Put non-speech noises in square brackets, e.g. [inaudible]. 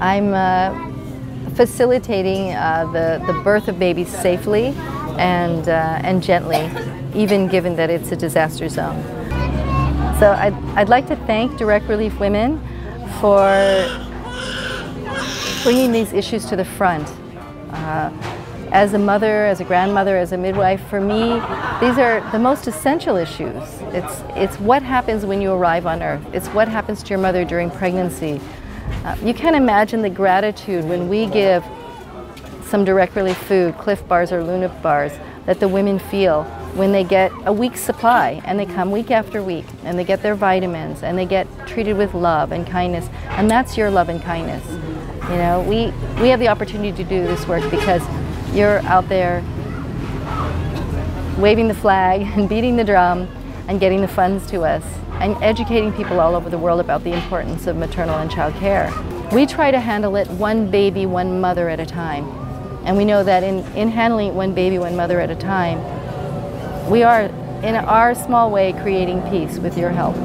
I'm uh, facilitating uh, the, the birth of babies safely and, uh, and gently, even given that it's a disaster zone. So I'd, I'd like to thank Direct Relief Women for bringing these issues to the front. Uh, as a mother, as a grandmother, as a midwife, for me, these are the most essential issues. It's, it's what happens when you arrive on earth. It's what happens to your mother during pregnancy. Uh, you can imagine the gratitude when we give some direct relief food, Clif bars or Luna bars, that the women feel when they get a week's supply and they come week after week and they get their vitamins and they get treated with love and kindness and that's your love and kindness. You know, we, we have the opportunity to do this work because you're out there waving the flag [laughs] and beating the drum and getting the funds to us and educating people all over the world about the importance of maternal and child care. We try to handle it one baby, one mother at a time. And we know that in, in handling one baby, one mother at a time, we are, in our small way, creating peace with your help.